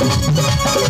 ¡Gracias!